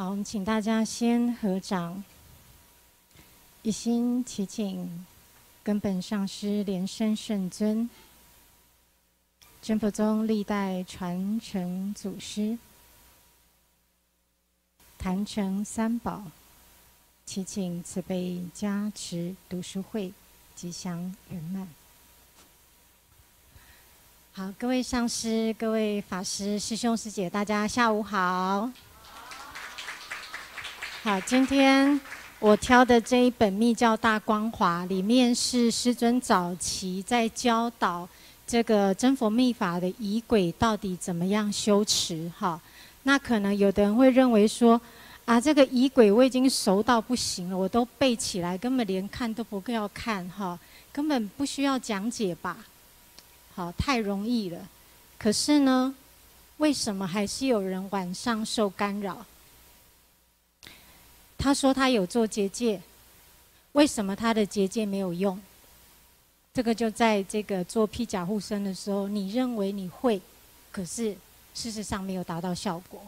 好，我们请大家先合掌，一心祈请根本上师莲生圣尊、真佛宗历代传承祖师、坛城三宝，祈请慈悲加持读书会吉祥圆满。好，各位上师、各位法师、师兄师姐，大家下午好。好，今天我挑的这一本《密教大光华》里面是师尊早期在教导这个真佛密法的仪轨到底怎么样修持。哈，那可能有的人会认为说，啊，这个仪轨我已经熟到不行了，我都背起来，根本连看都不要看，哈，根本不需要讲解吧？好，太容易了。可是呢，为什么还是有人晚上受干扰？他说他有做结界，为什么他的结界没有用？这个就在这个做披甲护身的时候，你认为你会，可是事实上没有达到效果。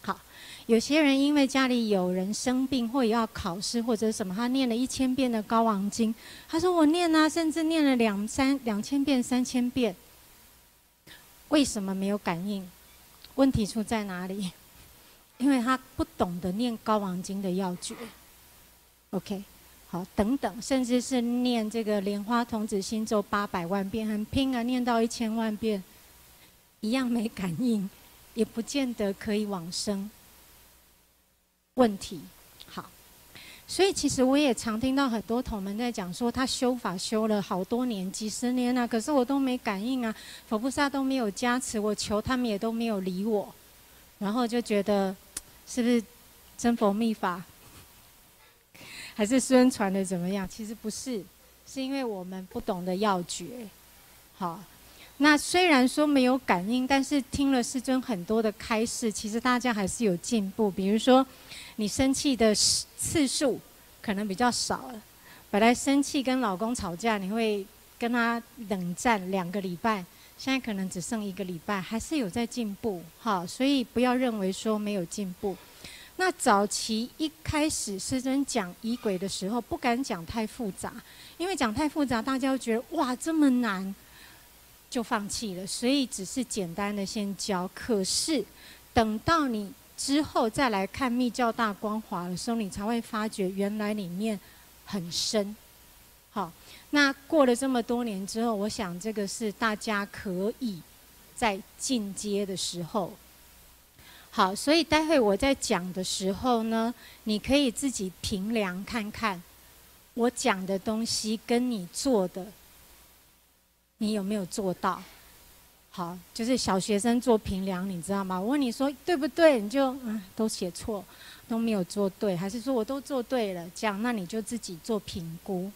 好，有些人因为家里有人生病或要考试或者什么，他念了一千遍的高王经，他说我念啊，甚至念了两三两千遍、三千遍，为什么没有感应？问题出在哪里？因为他不懂得念高王经的要诀，OK，好，等等，甚至是念这个莲花童子心咒八百万遍，很拼啊，念到一千万遍，一样没感应，也不见得可以往生。问题，好，所以其实我也常听到很多同门在讲说，他修法修了好多年、几十年了，可是我都没感应啊，佛菩萨都没有加持，我求他们也都没有理我，然后就觉得。是不是真佛秘法，还是宣传的怎么样？其实不是，是因为我们不懂得要诀。好，那虽然说没有感应，但是听了师尊很多的开示，其实大家还是有进步。比如说，你生气的次数可能比较少了。本来生气跟老公吵架，你会跟他冷战两个礼拜。现在可能只剩一个礼拜，还是有在进步，哈，所以不要认为说没有进步。那早期一开始师尊讲仪轨的时候，不敢讲太复杂，因为讲太复杂，大家会觉得哇这么难，就放弃了。所以只是简单的先教。可是等到你之后再来看密教大光华的时候，你才会发觉原来里面很深，好。那过了这么多年之后，我想这个是大家可以在进阶的时候。好，所以待会我在讲的时候呢，你可以自己评量看看，我讲的东西跟你做的，你有没有做到？好，就是小学生做评量，你知道吗？我问你说对不对，你就嗯都写错，都没有做对，还是说我都做对了？这样，那你就自己做评估。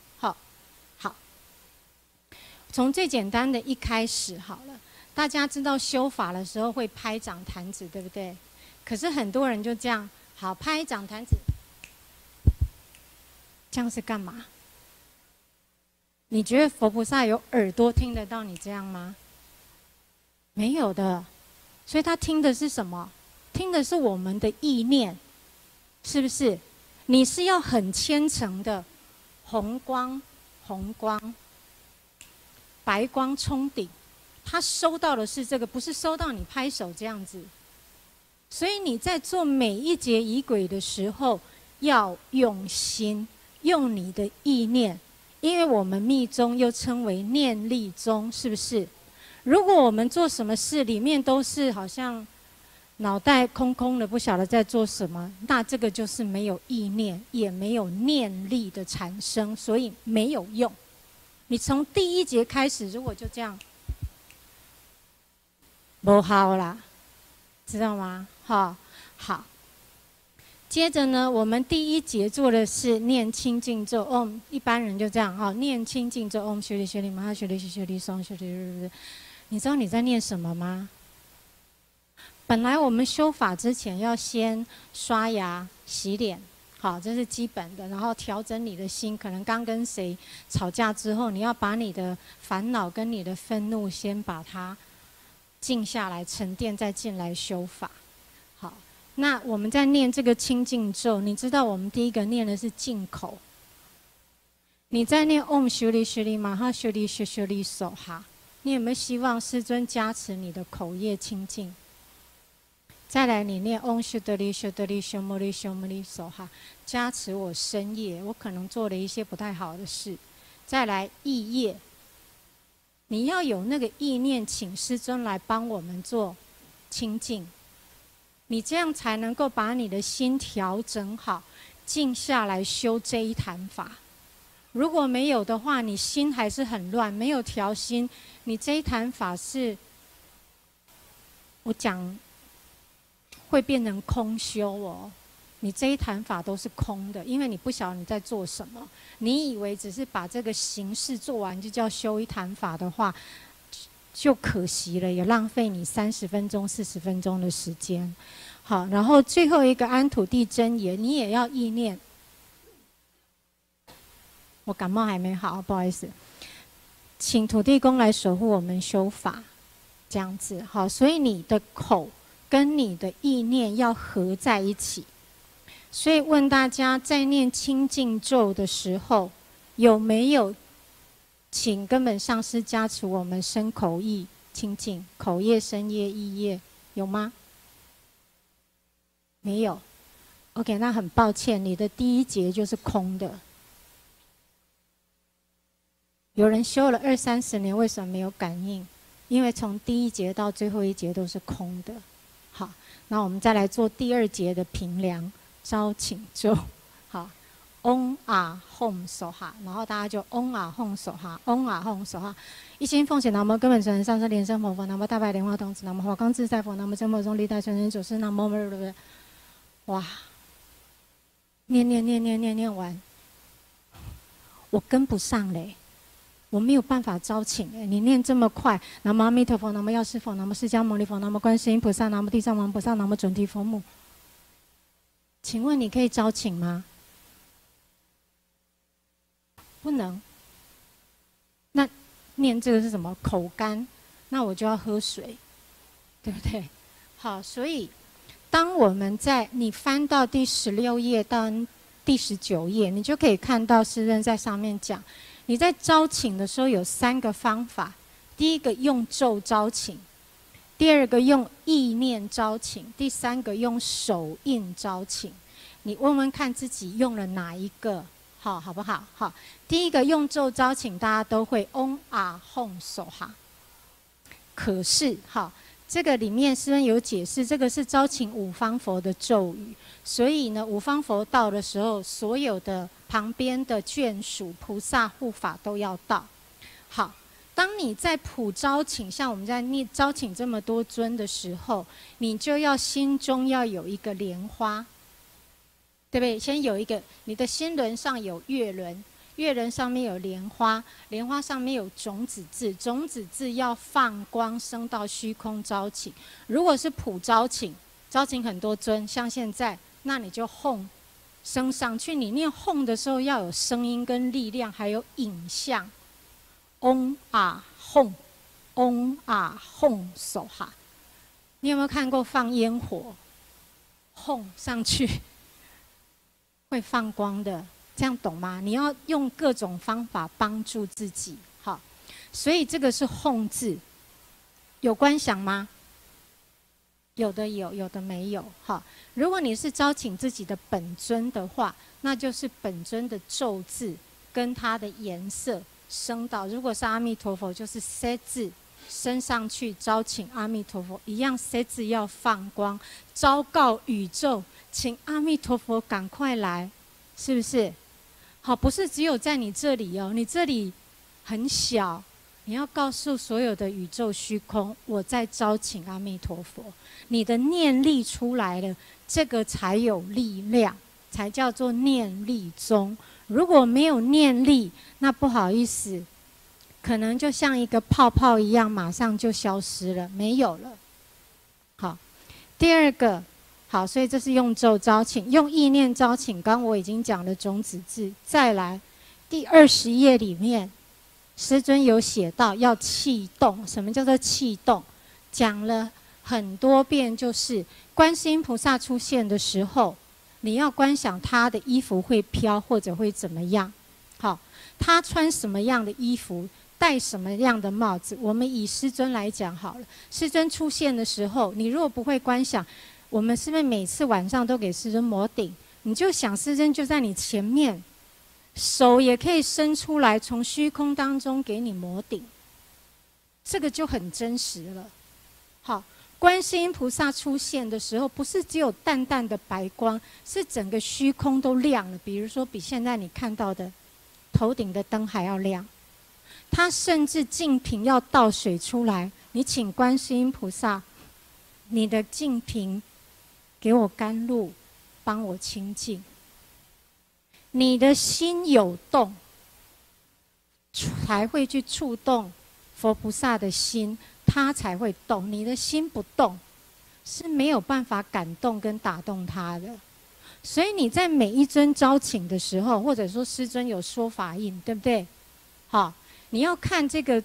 从最简单的一开始好了，大家知道修法的时候会拍掌弹指，对不对？可是很多人就这样，好拍掌弹指，这样是干嘛？你觉得佛菩萨有耳朵听得到你这样吗？没有的，所以他听的是什么？听的是我们的意念，是不是？你是要很虔诚的，红光，红光。白光冲顶，他收到的是这个，不是收到你拍手这样子。所以你在做每一节仪轨的时候，要用心，用你的意念，因为我们密宗又称为念力宗，是不是？如果我们做什么事里面都是好像脑袋空空的，不晓得在做什么，那这个就是没有意念，也没有念力的产生，所以没有用。你从第一节开始，如果就这样，不好啦，知道吗？好，好。接着呢，我们第一节做的是念清净咒，哦，一般人就这样哈，念清净咒，哦，学里学里嘛，学里学学里双学里，你知道你在念什么吗？本来我们修法之前要先刷牙、洗脸。好，这是基本的。然后调整你的心，可能刚跟谁吵架之后，你要把你的烦恼跟你的愤怒先把它静下来、沉淀，再进来修法。好，那我们在念这个清净咒，你知道我们第一个念的是进口。你在念 Om 修利修利玛哈修利修修利手哈，你有没有希望师尊加持你的口业清净？再来，你念 Om 修德利修德利修摩利修摩利手哈，加持我深夜，我可能做了一些不太好的事。再来意业，你要有那个意念，请师尊来帮我们做清净。你这样才能够把你的心调整好，静下来修这一坛法。如果没有的话，你心还是很乱，没有调心，你这一坛法是，我讲会变成空修哦。你这一坛法都是空的，因为你不晓得你在做什么。你以为只是把这个形式做完就叫修一坛法的话，就可惜了，也浪费你三十分钟、四十分钟的时间。好，然后最后一个安土地真言，你也要意念。我感冒还没好，不好意思，请土地公来守护我们修法，这样子好。所以你的口跟你的意念要合在一起。所以问大家，在念清净咒的时候，有没有请根本上师加持我们身口意清净？口业、身业、意业有吗？没有。OK，那很抱歉，你的第一节就是空的。有人修了二三十年，为什么没有感应？因为从第一节到最后一节都是空的。那我们再来做第二节的平量招请咒。好，Om 啊 Home 手哈，然后大家就 Om 啊 Home 手哈，Om 啊 Home 手哈，一心奉献南无根本神上师莲生佛佛，南无大白莲花童子，南无华光自在佛，南无真佛中历代传人祖师，南无对不对？哇，念念念念念念完，我跟不上嘞。我没有办法招请哎，你念这么快，南无阿弥陀佛，南无药师佛，南无释迦牟尼佛，南无观世音菩萨，南无地藏王菩萨，南无准提佛母。请问你可以招请吗？不能。那念这个是什么？口干，那我就要喝水，对不对？好，所以当我们在你翻到第十六页到第十九页，你就可以看到诗人在上面讲。你在招请的时候有三个方法：第一个用咒招请，第二个用意念招请，第三个用手印招请。你问问看自己用了哪一个，好好不好？好，第一个用咒招请，大家都会 on 啊吽手哈。可是哈，这个里面师恩有解释，这个是招请五方佛的咒语，所以呢，五方佛到的时候，所有的。旁边的眷属、菩萨护法都要到。好，当你在普招请，像我们在念招请这么多尊的时候，你就要心中要有一个莲花，对不对？先有一个，你的心轮上有月轮，月轮上面有莲花，莲花上面有种子字，种子字要放光升到虚空招请。如果是普招请，招请很多尊，像现在，那你就哄。升上去，你念哄的时候要有声音跟力量，还有影像。嗡啊哄，嗡啊哄手哈。你有没有看过放烟火？哄上去 会放光的，这样懂吗？你要用各种方法帮助自己，好。所以这个是哄字，有观想吗？有的有，有的没有。好，如果你是招请自己的本尊的话，那就是本尊的咒字跟它的颜色升到。如果是阿弥陀佛，就是塞字升上去招请阿弥陀佛，一样塞字要放光，昭告宇宙，请阿弥陀佛赶快来，是不是？好，不是只有在你这里哦，你这里很小。你要告诉所有的宇宙虚空，我在招请阿弥陀佛。你的念力出来了，这个才有力量，才叫做念力中。如果没有念力，那不好意思，可能就像一个泡泡一样，马上就消失了，没有了。好，第二个，好，所以这是用咒招请，用意念招请。刚我已经讲了种子字，再来第二十页里面。师尊有写到要气动，什么叫做气动？讲了很多遍，就是观世音菩萨出现的时候，你要观想他的衣服会飘或者会怎么样。好，他穿什么样的衣服，戴什么样的帽子？我们以师尊来讲好了，师尊出现的时候，你如果不会观想，我们是不是每次晚上都给师尊摩顶？你就想师尊就在你前面，手也可以伸出来，从虚空当中给你摩顶，这个就很真实了。好。观世音菩萨出现的时候，不是只有淡淡的白光，是整个虚空都亮了。比如说，比现在你看到的头顶的灯还要亮。他甚至净瓶要倒水出来，你请观世音菩萨，你的净瓶给我甘露，帮我清净。你的心有动，才会去触动佛菩萨的心。他才会动，你的心不动，是没有办法感动跟打动他的。所以你在每一尊招请的时候，或者说师尊有说法印，对不对？好，你要看这个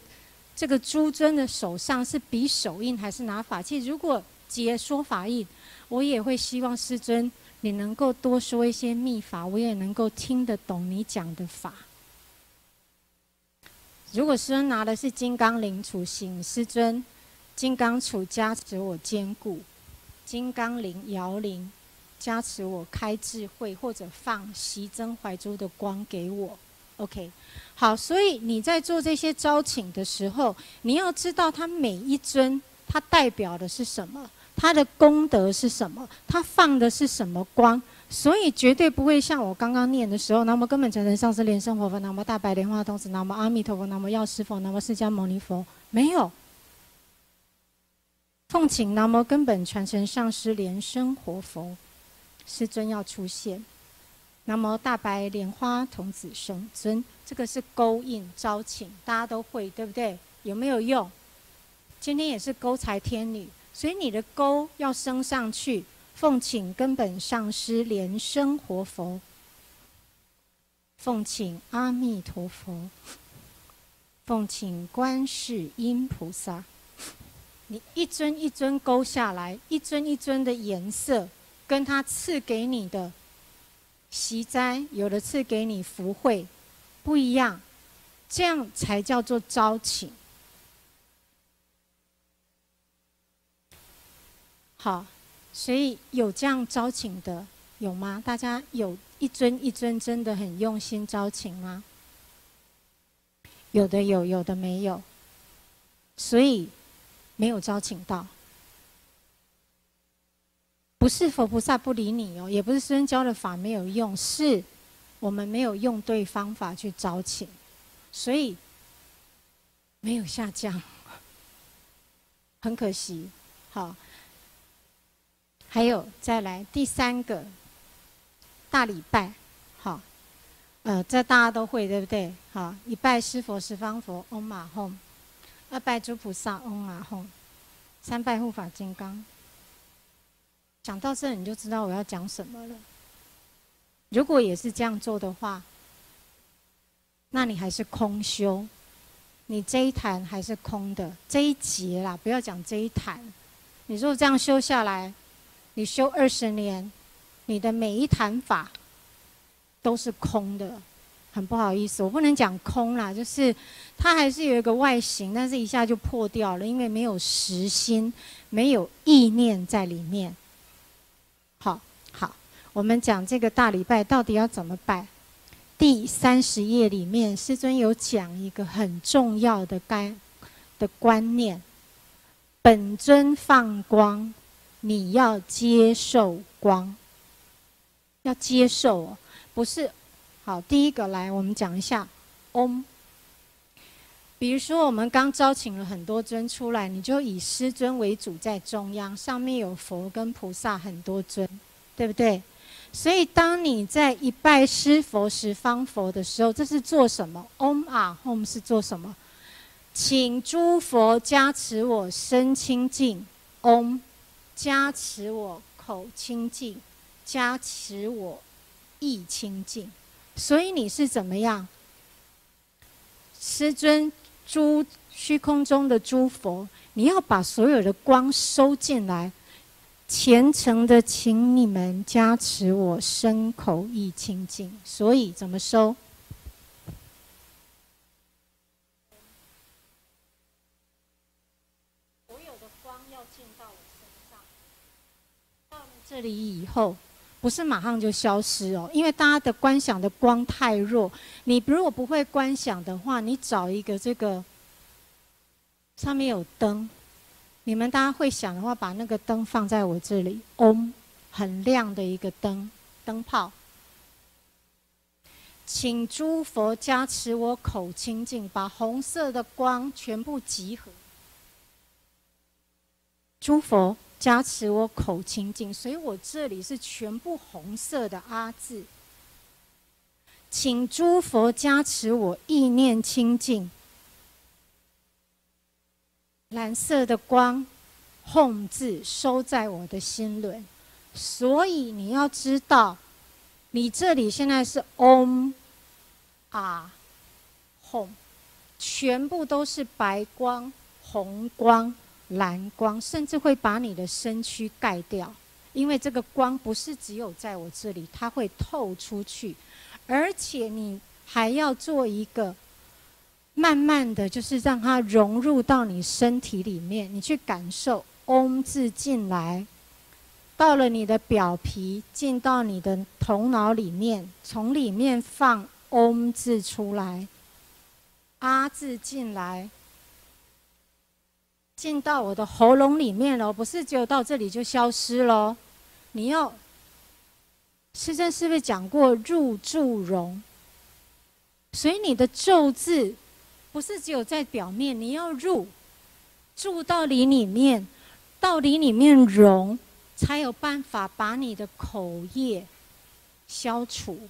这个诸尊的手上是比手印还是拿法器。如果结说法印，我也会希望师尊你能够多说一些秘法，我也能够听得懂你讲的法。如果师尊拿的是金刚铃杵，行师尊金刚杵加持我坚固；金刚铃摇铃加持我开智慧，或者放习真怀珠的光给我。OK，好，所以你在做这些招请的时候，你要知道它每一尊它代表的是什么，他的功德是什么，他放的是什么光。所以绝对不会像我刚刚念的时候，南无根本成人上师莲生活佛，南无大白莲花童子，南无阿弥陀佛，南无药师佛，南无释迦牟尼佛，没有。奉请南无根本传承上师莲生活佛，师尊要出现。南无大白莲花童子圣尊，这个是勾引招请，大家都会对不对？有没有用？今天也是勾财天女，所以你的钩要升上去。奉请根本上师莲生活佛，奉请阿弥陀佛，奉请观世音菩萨。你一尊一尊勾下来，一尊一尊的颜色，跟他赐给你的习斋，有的赐给你福慧，不一样，这样才叫做招请。好。所以有这样招请的有吗？大家有一尊一尊真的很用心招请吗？有的有，有的没有。所以没有招请到，不是佛菩萨不理你哦，也不是师尊教的法没有用，是我们没有用对方法去招请，所以没有下降，很可惜。好。还有再来第三个大礼拜，好，呃，这大家都会对不对？好，一拜师佛十方佛，嗡嘛吽；二拜诸菩萨，嗡嘛吽；三拜护法金刚。讲到这，你就知道我要讲什么了。如果也是这样做的话，那你还是空修，你这一坛还是空的，这一节啦，不要讲这一坛。你如果这样修下来。你修二十年，你的每一坛法都是空的，很不好意思，我不能讲空啦，就是它还是有一个外形，但是一下就破掉了，因为没有实心，没有意念在里面。好，好，我们讲这个大礼拜到底要怎么拜？第三十页里面，师尊有讲一个很重要的概的观念，本尊放光。你要接受光，要接受哦，不是。好，第一个来，我们讲一下嗡。比如说，我们刚招请了很多尊出来，你就以师尊为主在中央，上面有佛跟菩萨很多尊，对不对？所以，当你在一拜师佛十方佛的时候，这是做什么？嗡啊吽是做什么？请诸佛加持我身清净，嗡。加持我口清净，加持我意清净，所以你是怎么样？师尊诸虚空中的诸佛，你要把所有的光收进来，虔诚的请你们加持我身口意清净。所以怎么收？所有的光要进到，这里以后。不是马上就消失哦，因为大家的观想的光太弱。你如果不会观想的话，你找一个这个上面有灯，你们大家会想的话，把那个灯放在我这里，嗡，很亮的一个灯，灯泡。请诸佛加持我口清净，把红色的光全部集合。诸佛。加持我口清净，所以我这里是全部红色的阿字。请诸佛加持我意念清净，蓝色的光吽字收在我的心轮。所以你要知道，你这里现在是嗡啊吽，全部都是白光、红光。蓝光甚至会把你的身躯盖掉，因为这个光不是只有在我这里，它会透出去，而且你还要做一个慢慢的就是让它融入到你身体里面，你去感受“嗡”字进来，到了你的表皮，进到你的头脑里面，从里面放“嗡”字出来，“啊”字进来。进到我的喉咙里面了，不是只有到这里就消失了。你要，师尊是不是讲过入住容？所以你的咒字不是只有在表面，你要入住到里里面，到里里面融，才有办法把你的口业消除。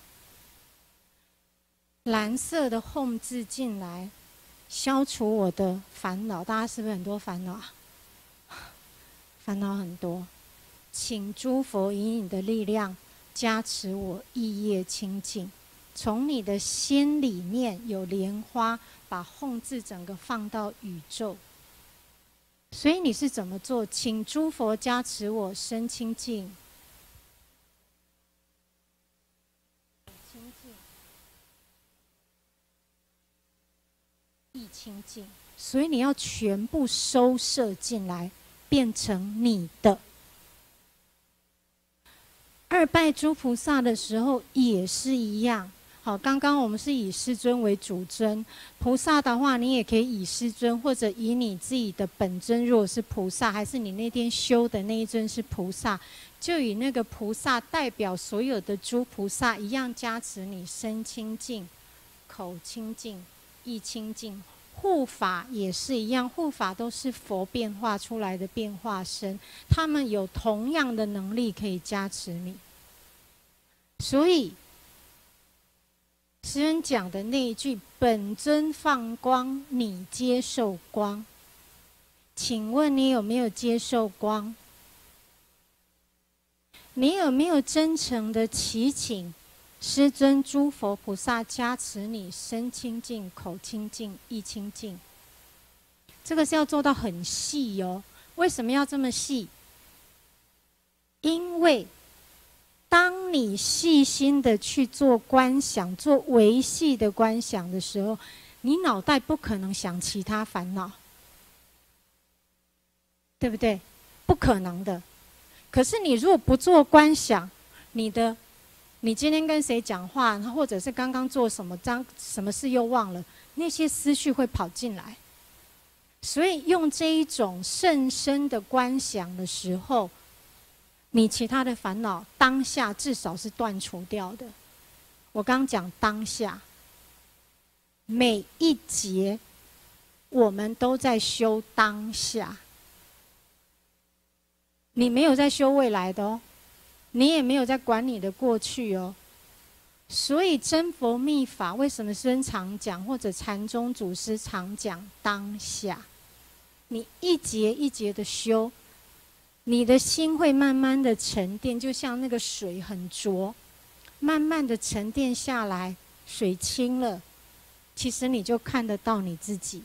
蓝色的吽字进来。消除我的烦恼，大家是不是很多烦恼？烦恼很多，请诸佛以你的力量加持我意业清净，从你的心里面有莲花，把控制整个放到宇宙。所以你是怎么做？请诸佛加持我身清净。意清净，所以你要全部收摄进来，变成你的。二拜诸菩萨的时候也是一样。好，刚刚我们是以师尊为主尊，菩萨的话，你也可以以师尊，或者以你自己的本尊，如果是菩萨，还是你那天修的那一尊是菩萨，就以那个菩萨代表所有的诸菩萨一样加持你身清净、口清净。意清净，护法也是一样，护法都是佛变化出来的变化身，他们有同样的能力可以加持你。所以，诗人讲的那一句“本尊放光，你接受光”，请问你有没有接受光？你有没有真诚的祈请？师尊诸佛菩萨加持你身清净、口清净、意清净，这个是要做到很细哦。为什么要这么细？因为当你细心的去做观想、做维系的观想的时候，你脑袋不可能想其他烦恼，对不对？不可能的。可是你如果不做观想，你的你今天跟谁讲话，或者是刚刚做什么张什么事又忘了，那些思绪会跑进来。所以用这一种甚深的观想的时候，你其他的烦恼当下至少是断除掉的。我刚讲当下，每一节我们都在修当下，你没有在修未来的哦。你也没有在管你的过去哦，所以真佛密法为什么师常讲，或者禅宗祖师常讲当下？你一节一节的修，你的心会慢慢的沉淀，就像那个水很浊，慢慢的沉淀下来，水清了，其实你就看得到你自己。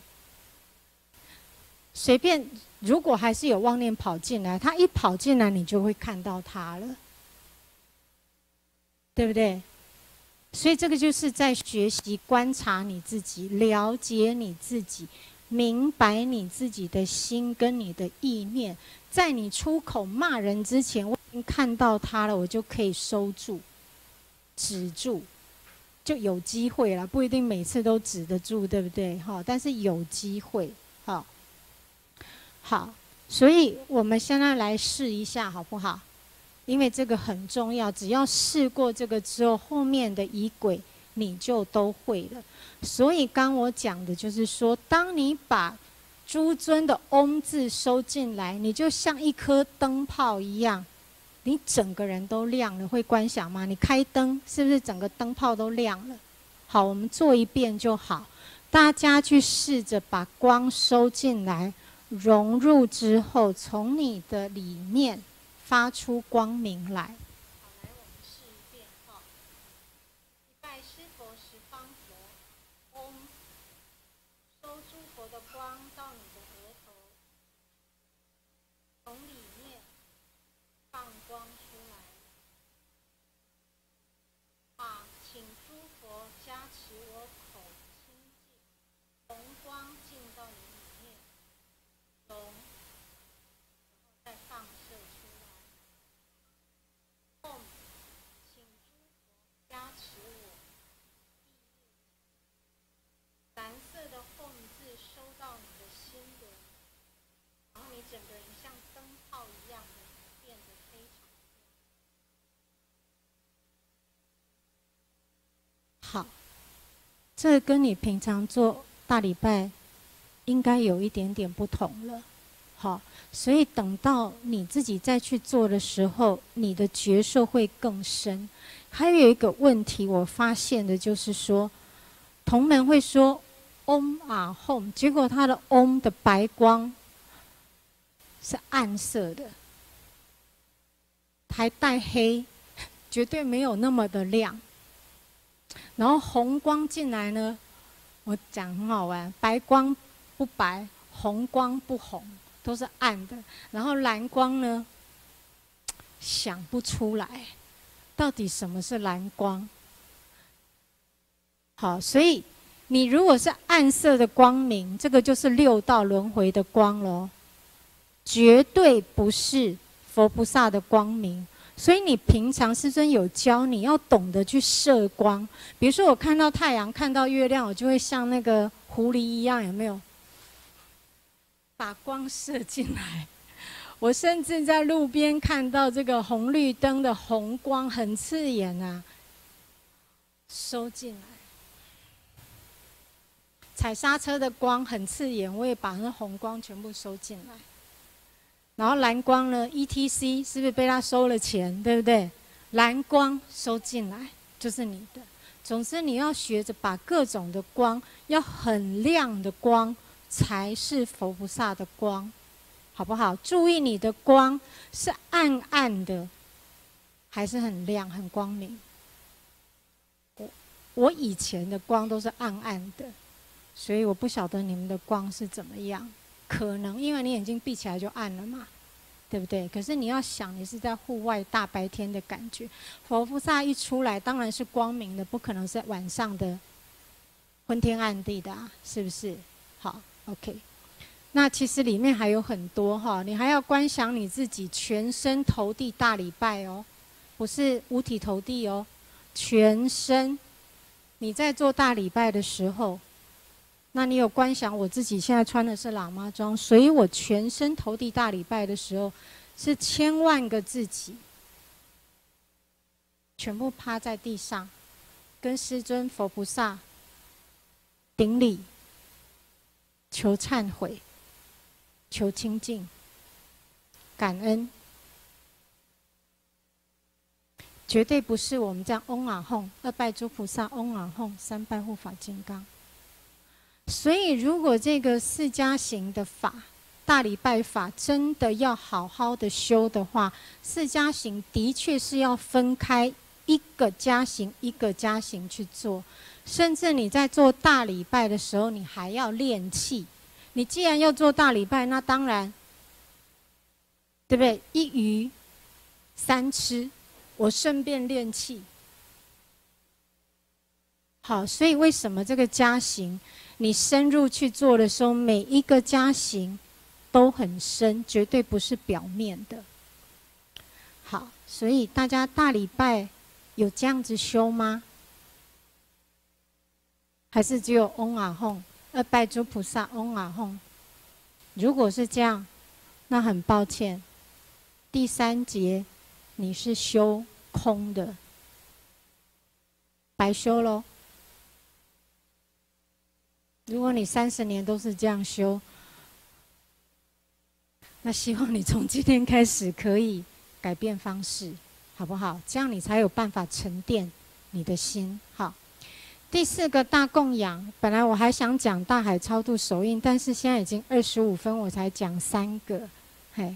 随便如果还是有妄念跑进来，他一跑进来，你就会看到他了，对不对？所以这个就是在学习观察你自己，了解你自己，明白你自己的心跟你的意念。在你出口骂人之前，我已经看到他了，我就可以收住、止住，就有机会了。不一定每次都止得住，对不对？哈，但是有机会，好。好，所以我们现在来试一下，好不好？因为这个很重要，只要试过这个之后，后面的仪轨你就都会了。所以刚我讲的就是说，当你把诸尊的嗡字收进来，你就像一颗灯泡一样，你整个人都亮了。会观想吗？你开灯，是不是整个灯泡都亮了？好，我们做一遍就好。大家去试着把光收进来。融入之后，从你的里面发出光明来我们试一遍哈。拜师佛，十方佛，嗡，收诸佛的光到你的额头，从里面放光出来。啊，请诸佛加持我口清净，红光进到你。然后再放射出来。唵，请诸佛加持我。蓝色的吽字收到你的心轮，然后你整个人像灯泡一样的变得非常好。这跟你平常做大礼拜。应该有一点点不同了，好，所以等到你自己再去做的时候，你的觉受会更深。还有一个问题，我发现的就是说，同门会说“嗡啊吽”，结果他的“嗡”的白光是暗色的，还带黑，绝对没有那么的亮。然后红光进来呢，我讲很好玩，白光。不白，红光不红，都是暗的。然后蓝光呢，想不出来，到底什么是蓝光？好，所以你如果是暗色的光明，这个就是六道轮回的光喽，绝对不是佛菩萨的光明。所以你平常师尊有教你要懂得去摄光，比如说我看到太阳，看到月亮，我就会像那个狐狸一样，有没有？把光射进来，我甚至在路边看到这个红绿灯的红光很刺眼啊，收进来；踩刹车的光很刺眼，我也把那红光全部收进来。然后蓝光呢？ETC 是不是被他收了钱？对不对？蓝光收进来就是你的。总之，你要学着把各种的光，要很亮的光。才是佛菩萨的光，好不好？注意你的光是暗暗的，还是很亮、很光明？我我以前的光都是暗暗的，所以我不晓得你们的光是怎么样。可能因为你眼睛闭起来就暗了嘛，对不对？可是你要想，你是在户外大白天的感觉，佛菩萨一出来当然是光明的，不可能是晚上的昏天暗地的，啊，是不是？好。OK，那其实里面还有很多哈，你还要观想你自己全身投地大礼拜哦，不是五体投地哦，全身。你在做大礼拜的时候，那你有观想我自己现在穿的是喇嘛装，所以我全身投地大礼拜的时候，是千万个自己，全部趴在地上，跟师尊佛菩萨顶礼。求忏悔，求清净，感恩，绝对不是我们这样嗡啊吽，二拜诸菩萨，嗡啊吽，三拜护法金刚。所以，如果这个四加行的法，大礼拜法，真的要好好的修的话，四加行的确是要分开一个加行一个加行去做。甚至你在做大礼拜的时候，你还要练气。你既然要做大礼拜，那当然对不对？一鱼三吃，我顺便练气。好，所以为什么这个加行，你深入去做的时候，每一个加行都很深，绝对不是表面的。好，所以大家大礼拜有这样子修吗？还是只有嗡啊吽，呃，拜诸菩萨嗡啊吽？如果是这样，那很抱歉，第三节你是修空的，白修喽。如果你三十年都是这样修，那希望你从今天开始可以改变方式，好不好？这样你才有办法沉淀你的心。好，第四个大供养，本来我还想讲大海超度手印，但是现在已经二十五分，我才讲三个。嘿，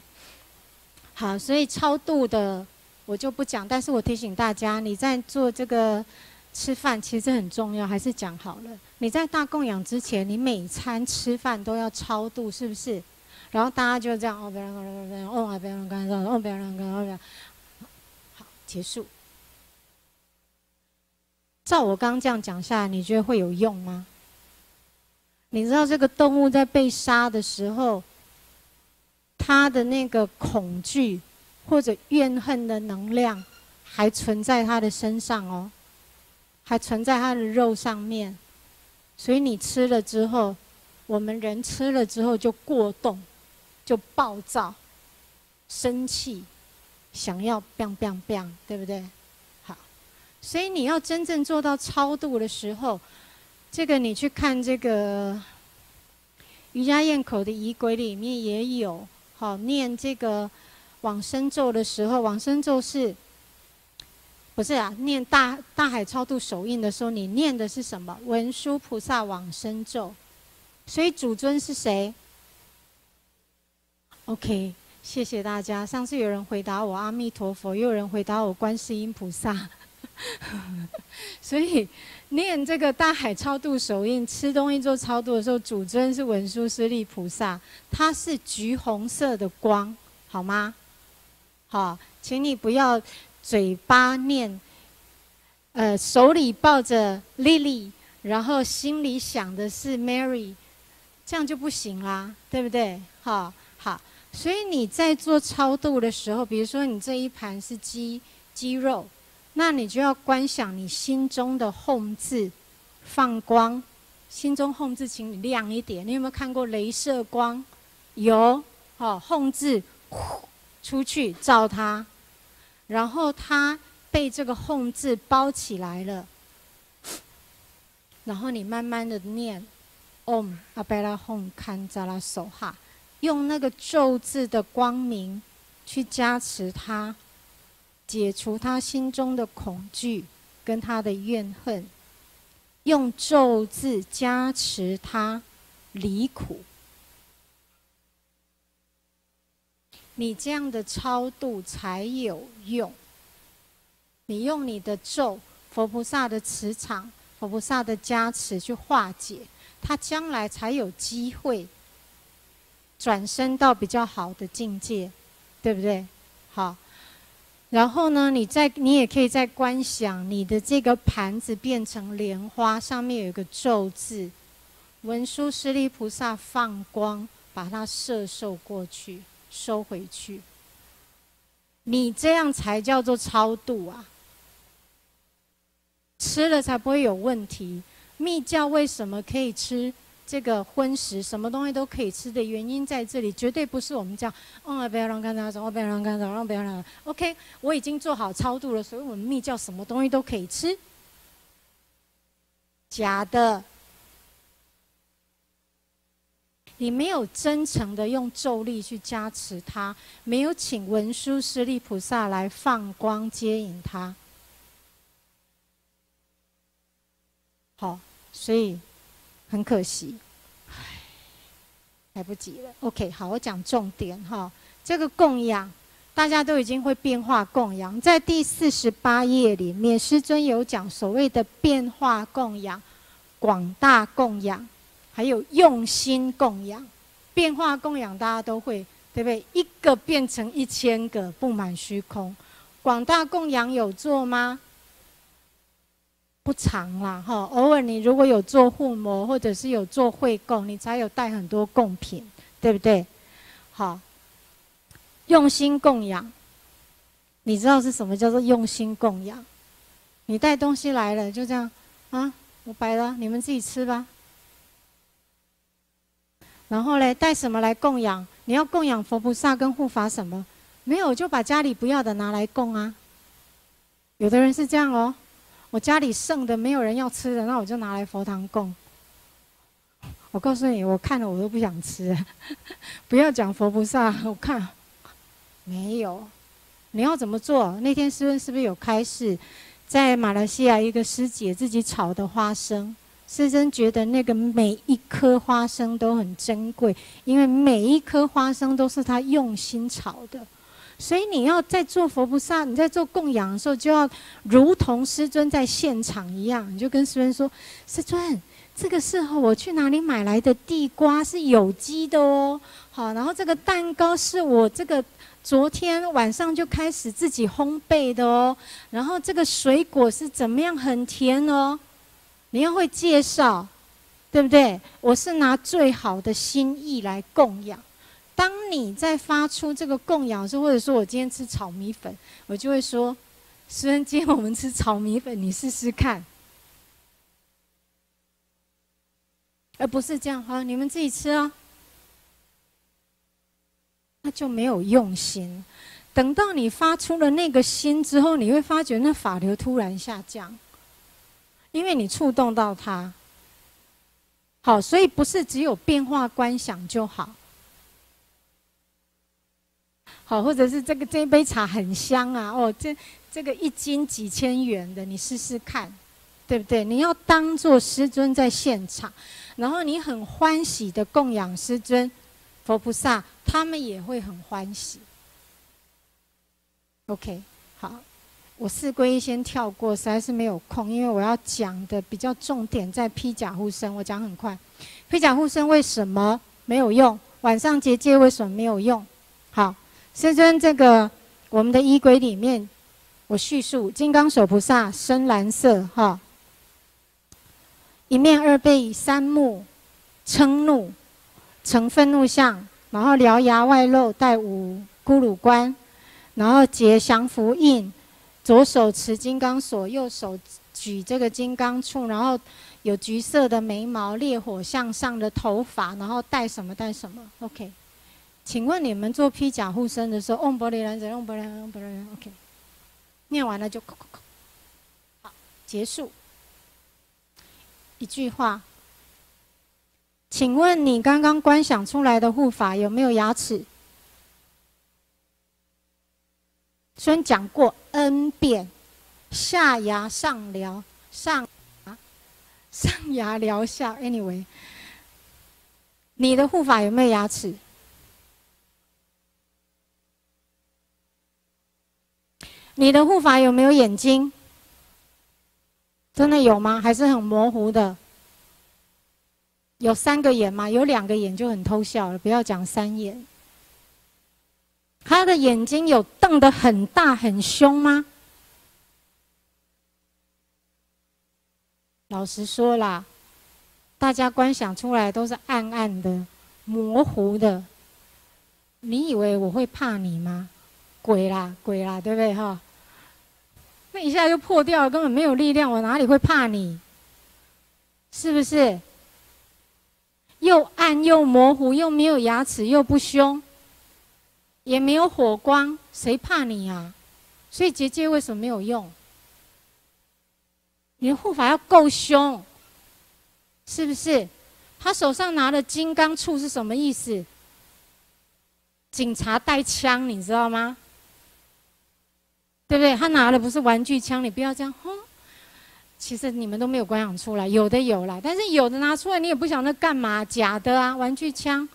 好，所以超度的我就不讲，但是我提醒大家，你在做这个。吃饭其实很重要，还是讲好了。你在大供养之前，你每餐吃饭都要超度，是不是？然后大家就这样哦，不要让，不要让，不要让，哦，不要让干，哦，不要让干扰，不要。好，结束。照我刚刚这样讲下来，你觉得会有用吗？你知道这个动物在被杀的时候，它的那个恐惧或者怨恨的能量还存在它的身上哦。还存在它的肉上面，所以你吃了之后，我们人吃了之后就过动，就暴躁、生气，想要 biang biang biang，对不对？好，所以你要真正做到超度的时候，这个你去看这个瑜伽咽口的仪轨里面也有，好念这个往生咒的时候，往生咒是。不是啊，念大大海超度手印的时候，你念的是什么？文殊菩萨往生咒。所以主尊是谁？OK，谢谢大家。上次有人回答我阿弥陀佛，又有人回答我观世音菩萨。所以念这个大海超度手印，吃东西做超度的时候，主尊是文殊师利菩萨，它是橘红色的光，好吗？好，请你不要。嘴巴念，呃，手里抱着 Lily，然后心里想的是 Mary，这样就不行啦，对不对？好，好，所以你在做超度的时候，比如说你这一盘是鸡鸡肉，那你就要观想你心中的吽字放光，心中吽字请你亮一点。你有没有看过镭射光？有，好，吽字出去照它。然后他被这个“吽”字包起来了，然后你慢慢的念 “om 阿贝拉吽堪扎拉手哈”，用那个咒字的光明去加持他，解除他心中的恐惧跟他的怨恨，用咒字加持他离苦。你这样的超度才有用。你用你的咒，佛菩萨的磁场，佛菩萨的加持去化解，他将来才有机会转身到比较好的境界，对不对？好，然后呢，你在你也可以在观想你的这个盘子变成莲花，上面有一个咒字，文殊师利菩萨放光，把它摄受过去。收回去，你这样才叫做超度啊！吃了才不会有问题。密教为什么可以吃这个荤食，什么东西都可以吃的原因在这里，绝对不是我们讲哦，不要让干扰，哦，不要让干扰，不要让。OK，我已经做好超度了，所以我们密教什么东西都可以吃，假的。你没有真诚的用咒力去加持他，没有请文殊师利菩萨来放光接引他，好，所以很可惜，来不及了。OK，好，我讲重点哈。这个供养，大家都已经会变化供养，在第四十八页里面，师尊有讲所谓的变化供养、广大供养。还有用心供养，变化供养，大家都会对不对？一个变成一千个，布满虚空。广大供养有做吗？不常啦，哈。偶尔你如果有做护摩，或者是有做会供，你才有带很多贡品，对不对？好，用心供养。你知道是什么叫做用心供养？你带东西来了，就这样啊，我摆了，你们自己吃吧。然后嘞，带什么来供养？你要供养佛菩萨跟护法什么？没有，就把家里不要的拿来供啊。有的人是这样哦，我家里剩的没有人要吃的，那我就拿来佛堂供。我告诉你，我看了我都不想吃。不要讲佛菩萨，我看没有。你要怎么做？那天师尊是不是有开示？在马来西亚一个师姐自己炒的花生，师尊觉得那个每一颗花生都很珍贵，因为每一颗花生都是他用心炒的。所以你要在做佛菩萨，你在做供养的时候，就要如同师尊在现场一样，你就跟师尊说：“师尊。”这个时候我去哪里买来的地瓜，是有机的哦。好，然后这个蛋糕是我这个昨天晚上就开始自己烘焙的哦。然后这个水果是怎么样，很甜哦。你要会介绍，对不对？我是拿最好的心意来供养。当你在发出这个供养时，或者说我今天吃炒米粉，我就会说：虽然今天我们吃炒米粉，你试试看。而不是这样，好，你们自己吃啊，那就没有用心。等到你发出了那个心之后，你会发觉那法流突然下降，因为你触动到它。好，所以不是只有变化观想就好。好，或者是这个这一杯茶很香啊，哦，这这个一斤几千元的，你试试看，对不对？你要当做师尊在现场。然后你很欢喜的供养师尊、佛菩萨，他们也会很欢喜。OK，好，我四归先跳过，实在是没有空，因为我要讲的比较重点在披甲护身，我讲很快。披甲护身为什么没有用？晚上结界为什么没有用？好，师尊这个我们的衣柜里面，我叙述金刚手菩萨深蓝色，哈。一面二背三目，嗔怒，成愤怒相，然后獠牙外露，带五咕噜关，然后结降伏印，左手持金刚锁，右手举这个金刚杵，然后有橘色的眉毛，烈火向上的头发，然后带什么带什么？OK，请问你们做披甲护身的时候，嗡波利兰者，嗡波利兰，嗡波利兰，OK，念完了就，好，结束。一句话，请问你刚刚观想出来的护法有没有牙齿？虽然讲过 N 遍，下牙上撩上，上牙撩下。Anyway，你的护法有没有牙齿？你的护法有没有眼睛？真的有吗？还是很模糊的？有三个眼吗？有两个眼就很偷笑了。不要讲三眼。他的眼睛有瞪得很大很凶吗？老实说啦，大家观想出来都是暗暗的、模糊的。你以为我会怕你吗？鬼啦，鬼啦，对不对哈？那一下就破掉了，根本没有力量，我哪里会怕你？是不是？又暗又模糊，又没有牙齿，又不凶，也没有火光，谁怕你呀？所以结界为什么没有用？你的护法要够凶，是不是？他手上拿的金刚杵是什么意思？警察带枪，你知道吗？对不对？他拿的不是玩具枪，你不要这样。哼，其实你们都没有观想出来，有的有啦，但是有的拿出来你也不晓得干嘛，假的啊，玩具枪。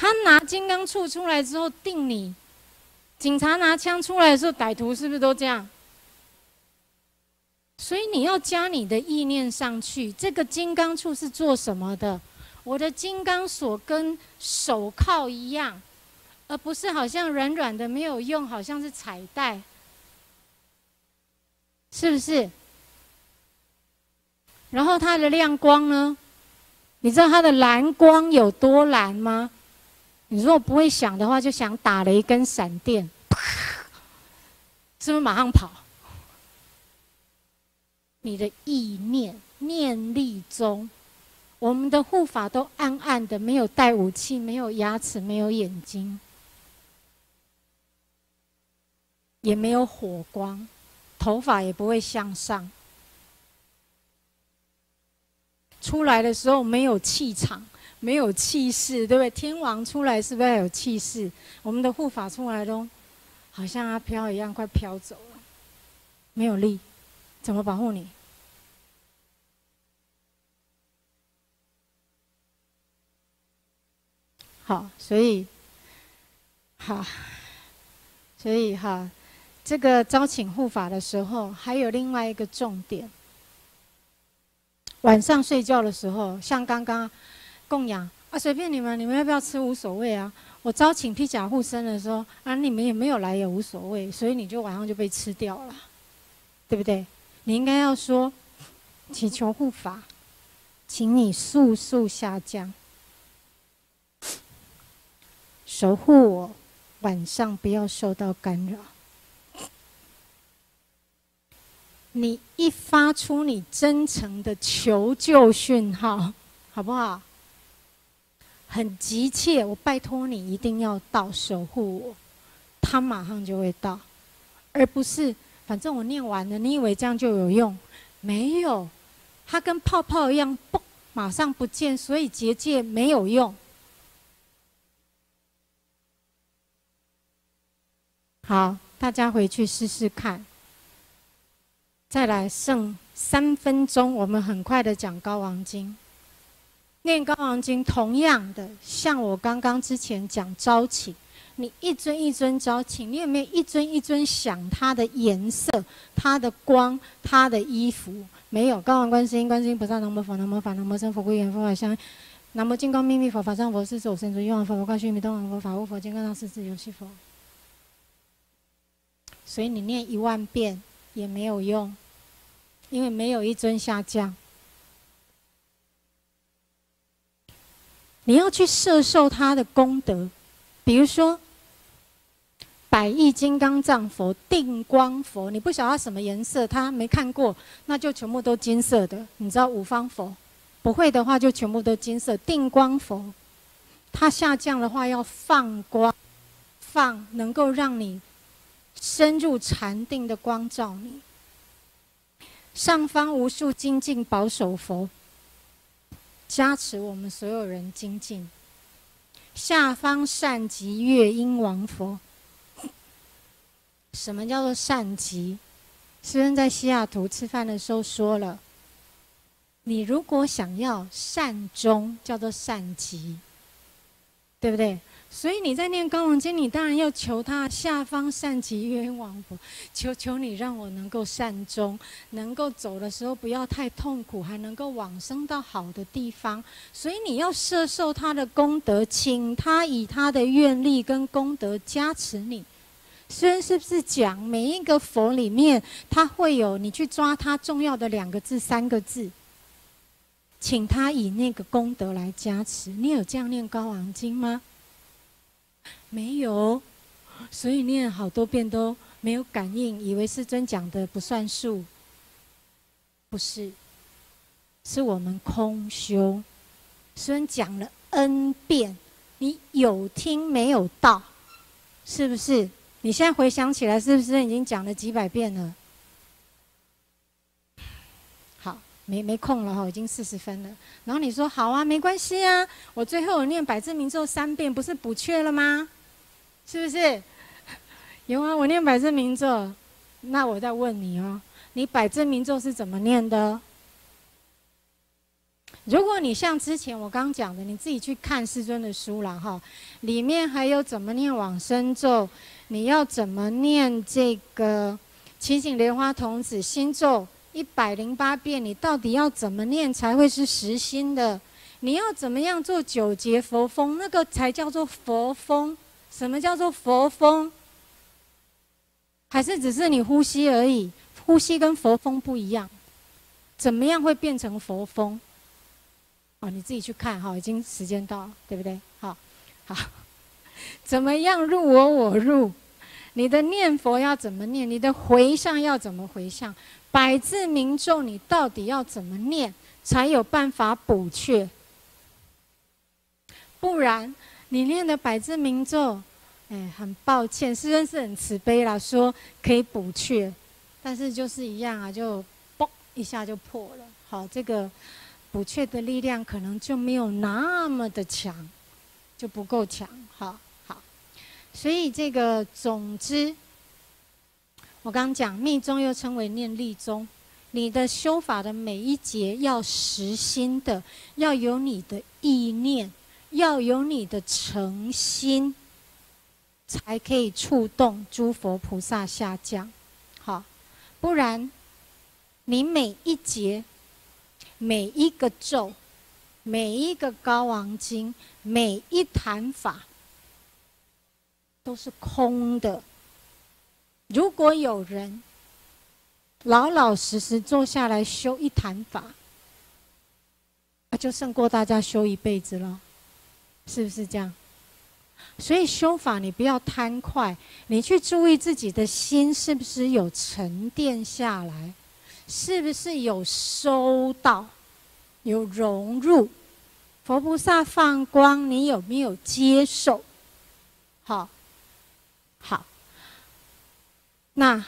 他拿金刚杵出来之后定你，警察拿枪出来的时候，歹徒是不是都这样？所以你要加你的意念上去。这个金刚杵是做什么的？我的金刚锁跟手铐一样，而不是好像软软的没有用，好像是彩带，是不是？然后它的亮光呢？你知道它的蓝光有多蓝吗？你如果不会想的话，就想打雷跟闪电，是不是马上跑？你的意念念力中，我们的护法都暗暗的，没有带武器，没有牙齿，没有眼睛，也没有火光，头发也不会向上。出来的时候没有气场，没有气势，对不对？天王出来是不是要有气势？我们的护法出来都好像阿飘一样，快飘走了，没有力，怎么保护你？好，所以好，所以哈，这个招请护法的时候，还有另外一个重点。晚上睡觉的时候，像刚刚供养啊，随便你们，你们要不要吃无所谓啊。我招请披甲护身的时候啊，你们也没有来也无所谓，所以你就晚上就被吃掉了，对不对？你应该要说祈求护法，请你速速下降，守护我，晚上不要受到干扰。你一发出你真诚的求救讯号，好不好？很急切，我拜托你一定要到守护我，他马上就会到，而不是反正我念完了，你以为这样就有用？没有，它跟泡泡一样，嘣，马上不见，所以结界没有用。好，大家回去试试看。再来剩三分钟，我们很快的讲《高王经》。念《高王经》，同样的，像我刚刚之前讲招请，你一尊一尊招请，你有没有一尊一尊想它的颜色、它的光、它的衣服？没有。高王观世音、观世音菩萨，南无佛，南无法，南无僧佛，归元佛法香，南无金刚秘密佛，法上佛，是手身足，用王佛，佛告须弥，东王佛，法无佛，金刚上师自游戏佛。所以你念一万遍。也没有用，因为没有一尊下降。你要去摄受他的功德，比如说百亿金刚藏佛、定光佛，你不晓得什么颜色，他没看过，那就全部都金色的。你知道五方佛，不会的话就全部都金色。定光佛，它下降的话要放光，放能够让你。深入禅定的光照你，上方无数精进保守佛加持我们所有人精进，下方善极月音王佛。什么叫做善极？诗人在西雅图吃饭的时候说了：你如果想要善终，叫做善极，对不对？所以你在念高王经，你当然要求他下方善极冤枉佛，求求你让我能够善终，能够走的时候不要太痛苦，还能够往生到好的地方。所以你要摄受他的功德，请他以他的愿力跟功德加持你。虽然是不是讲每一个佛里面，他会有你去抓他重要的两个字、三个字，请他以那个功德来加持。你有这样念高王经吗？没有，所以念好多遍都没有感应，以为师尊讲的不算数。不是，是我们空修。师尊讲了 N 遍，你有听没有到？是不是？你现在回想起来，是不是已经讲了几百遍了？好，没没空了哈，已经四十分了。然后你说好啊，没关系啊，我最后念百字明咒三遍，不是补缺了吗？是不是？有啊，我念百字明咒。那我再问你哦，你百字明咒是怎么念的？如果你像之前我刚讲的，你自己去看师尊的书了哈，里面还有怎么念往生咒，你要怎么念这个七景莲花童子心咒一百零八遍，你到底要怎么念才会是实心的？你要怎么样做九节佛风？那个才叫做佛风。什么叫做佛风？还是只是你呼吸而已？呼吸跟佛风不一样。怎么样会变成佛风？哦，你自己去看哈。已经时间到了，对不对？好，好。怎么样入我，我入？你的念佛要怎么念？你的回向要怎么回向？百字明咒你到底要怎么念，才有办法补缺？不然你念的百字明咒，哎，很抱歉，师尊是很慈悲啦，说可以补缺，但是就是一样啊，就嘣一下就破了。好，这个补缺的力量可能就没有那么的强，就不够强。好好。所以这个总之，我刚讲密宗又称为念力宗，你的修法的每一节要实心的，要有你的意念，要有你的诚心，才可以触动诸佛菩萨下降。好，不然你每一节、每一个咒、每一个高王经、每一坛法。都是空的。如果有人老老实实坐下来修一坛法，那就胜过大家修一辈子了，是不是这样？所以修法你不要贪快，你去注意自己的心是不是有沉淀下来，是不是有收到、有融入佛菩萨放光，你有没有接受？好。好，那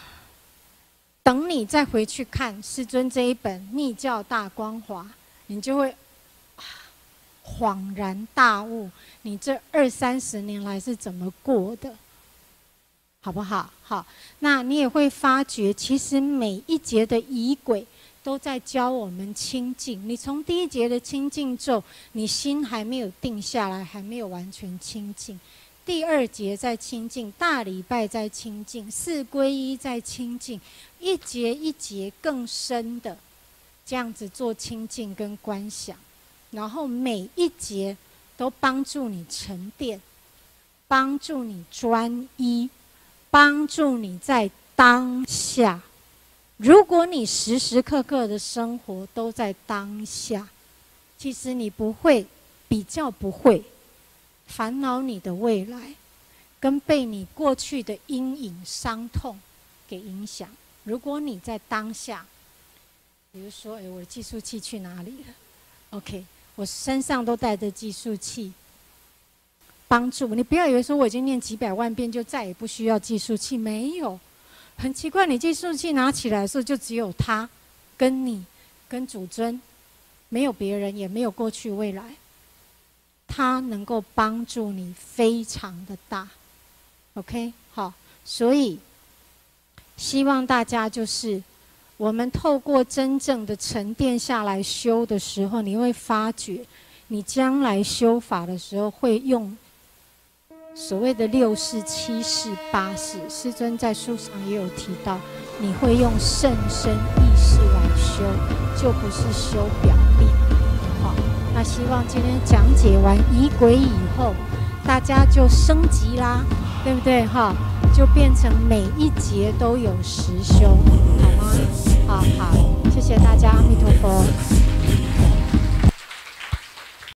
等你再回去看师尊这一本《密教大光华》，你就会恍然大悟，你这二三十年来是怎么过的，好不好？好，那你也会发觉，其实每一节的仪轨都在教我们清净。你从第一节的清净咒，你心还没有定下来，还没有完全清净。第二节在清净，大礼拜在清净，四皈依在清净，一节一节更深的这样子做清净跟观想，然后每一节都帮助你沉淀，帮助你专一，帮助你在当下。如果你时时刻刻的生活都在当下，其实你不会比较不会。烦恼你的未来，跟被你过去的阴影伤痛给影响。如果你在当下，比如说，哎，我的计数器去哪里了？OK，我身上都带着计数器，帮助你。不要以为说我已经念几百万遍就再也不需要计数器，没有。很奇怪，你计数器拿起来的时候，就只有他跟你跟主尊，没有别人，也没有过去未来。它能够帮助你非常的大，OK，好，所以希望大家就是我们透过真正的沉淀下来修的时候，你会发觉，你将来修法的时候会用所谓的六世、七世、八世。师尊在书上也有提到，你会用甚深意识来修，就不是修表。那希望今天讲解完仪轨以后，大家就升级啦，对不对？哈，就变成每一节都有实修，好吗？好好，谢谢大家，阿弥陀佛。